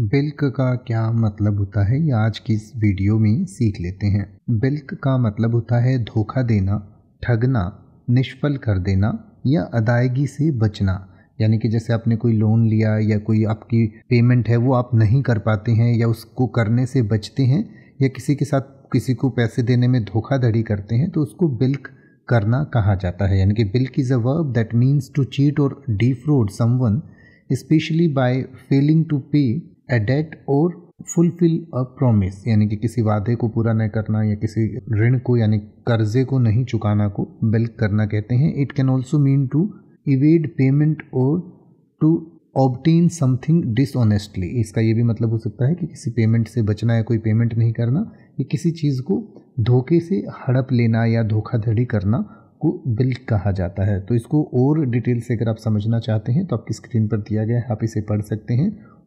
बिल्क का क्या मतलब होता है, ये आज की इस वीडियो में सीख लेते हैं। बिल्क का मतलब होता है धोखा देना, ठगना, निष्फल कर देना या अदायगी से बचना। यानी कि जैसे आपने कोई लोन लिया या कोई आपकी पेमेंट है, वो आप नहीं कर पाते हैं या उसको करने से बचते हैं या किसी के साथ किसी को पैसे देने में धोखाधड़ी करते हैं तो उसको बिल्क करना कहा जाता है। यानी कि bilk is a verb that means to cheat or defraud someone, specially by failing to pay a debt or fulfil a promise यानी कि किसी वादे को पूरा न करना या किसी ऋण को, यानी कर्जे को नहीं चुकाना को बिल्क करना कहते हैं। It can also mean to evade payment or to obtain something dishonestly इसका ये भी मतलब हो सकता है कि किसी पेमेंट से बचना या कोई पेमेंट नहीं करना, या किसी चीज़ को धोखे से हड़प लेना या धोखाधड़ी करना को बिल कहा जाता है। तो इसको और डिटेल से अगर आप समझना चाहते हैं तो आपकी स्क्रीन पर दिया गया है, आप इसे पढ़ सकते हैं।